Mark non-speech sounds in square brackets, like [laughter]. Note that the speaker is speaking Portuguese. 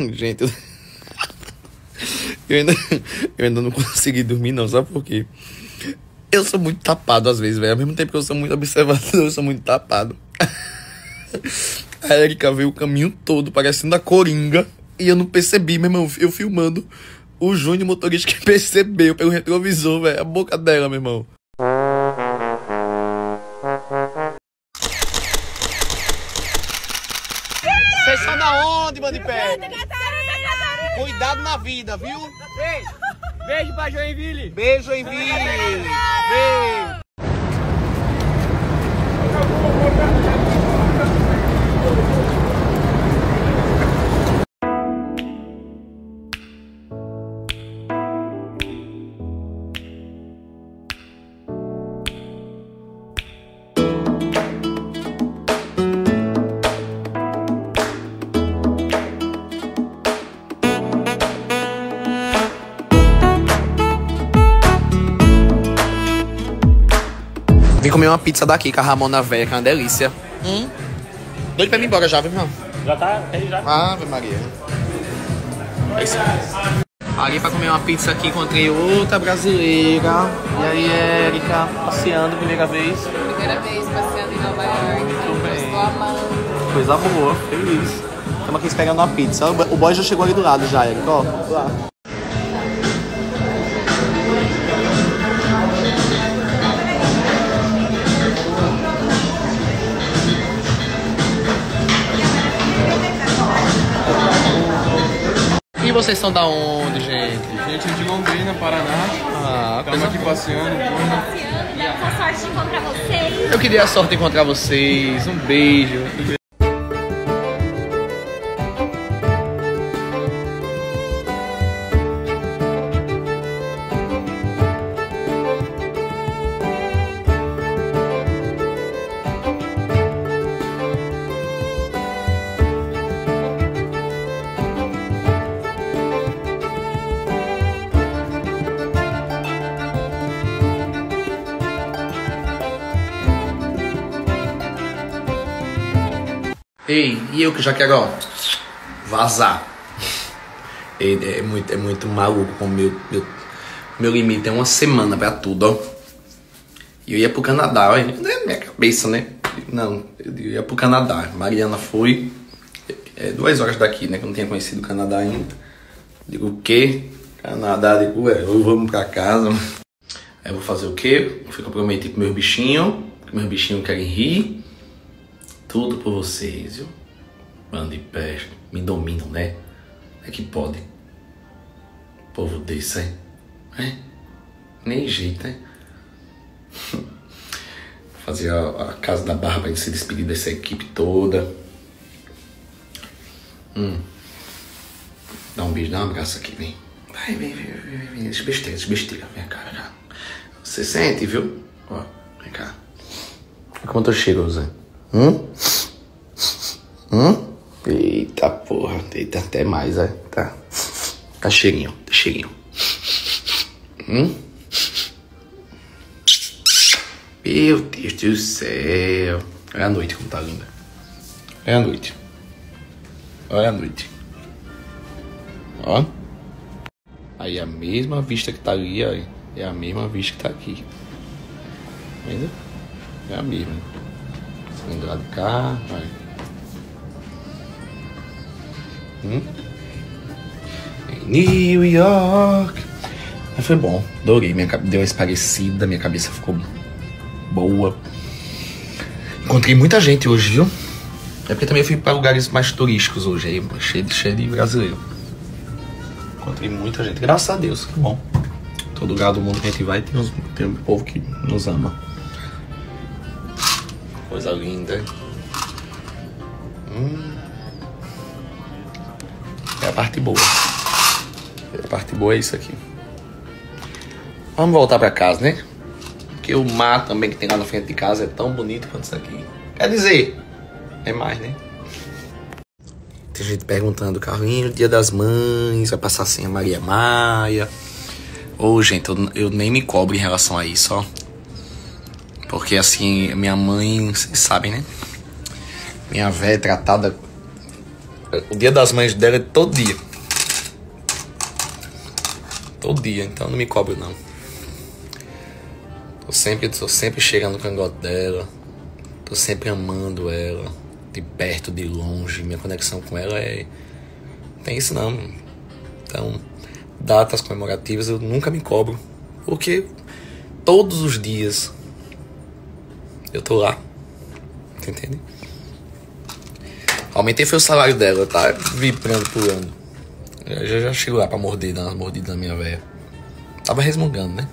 [laughs] Gente, eu... eu ainda, eu ainda não consegui dormir, não, sabe por quê? Eu sou muito tapado às vezes, velho. Ao mesmo tempo que eu sou muito observador, [laughs] eu sou muito tapado. [laughs] A Erika veio o caminho todo, parecendo a coringa. E eu não percebi, meu irmão. Eu filmando. O Júnior, motorista, que percebeu pelo retrovisor, velho. A boca dela, meu irmão. Mano de pé? Cuidado na vida, viu? Beijo pra Joinville. Beijo em Beijo. Vim comer uma pizza daqui com a Ramona Véia, que é uma delícia. Hum? Doido pra mim embora já, viu, irmão? Já tá aí já. Ave Maria. É isso. Paguei pra comer uma pizza aqui, encontrei outra brasileira. E aí, Érica, passeando primeira vez. Primeira vez passeando em Nova York. Muito bem. Estou amando. Coisa boa, feliz. Estamos aqui esperando uma pizza. O boy já chegou ali do lado já, Érica, ó. Lá. Vocês são da onde, gente? Gente de Londrina, Paraná. Ah, Estamos aqui passeando. Boa sorte de encontrar vocês. Eu queria a sorte de encontrar vocês. Um beijo. Ei, e eu que já quero, ó, vazar. É, é muito, é muito maluco com o meu, meu, meu limite é uma semana pra tudo, ó. E eu ia pro Canadá, ó, na minha cabeça, né? Não, eu ia pro Canadá. Mariana foi, é, duas horas daqui, né? Que eu não tinha conhecido o Canadá ainda. Digo, o quê? Canadá, digo, ué, eu vamos pra casa. Aí eu vou fazer o quê? Eu fui comprometido com meus bichinhos, que meus bichinhos querem rir. Tudo por vocês, viu? Bando de peste. Me dominam, né? É que pode. Povo desse, é? É? Nem jeito, é? [laughs] Fazer a, a casa da pra gente se despedir dessa equipe toda. Hum. Dá um beijo, dá um abraço aqui, vem. Vai, vem, vem, vem, vem, vem. Deixa besteira, deixa besteira. Vem cá, vem cá. Você sente, viu? Ó, vem cá. Como eu cheiroso, hein? Hum? Hum? Eita porra, eita até mais, é? Tá. Tá cheirinho, tá cheirinho. Hum? Meu Deus do céu. Olha a noite como tá linda. Olha a noite. Olha a noite. Ó. Aí a mesma vista que tá ali, ó, é a mesma vista que tá aqui. Vendo? É a mesma. De cá, vai. Hum? Em New York. Mas foi bom, adorei. Minha, deu uma esparecida, minha cabeça ficou boa. Encontrei muita gente hoje, viu? É porque também fui para lugares mais turísticos hoje, aí, cheio, de- cheio de brasileiro. Encontrei muita gente, graças a Deus, que bom. Todo lugar do mundo que a gente vai tem, uns, tem um povo que nos ama. Coisa linda. Hum. É a parte boa. A parte boa é isso aqui. Vamos voltar pra casa, né? Porque o mar também que tem lá na frente de casa é tão bonito quanto isso aqui. Quer dizer, é mais, né? Tem gente perguntando, Carlinhos, dia das mães, vai passar sem a Maria Maia. Ô, gente, eu, eu nem me cobro em relação a isso, ó. Porque assim, minha mãe, vocês sabem, né? Minha véia é tratada O dia das mães dela é todo dia. Todo dia, então não me cobro não. Tô sempre, tô sempre chegando no cangote dela. Tô sempre amando ela. De perto, de longe. Minha conexão com ela é. Tem isso não. Então, datas comemorativas eu nunca me cobro. Porque todos os dias eu tô lá. Entende? Aumentei foi o salário dela, tá vibrando pulando. Já, já chego lá pra morder, dar umas mordidas na minha velha. Tava resmungando, né?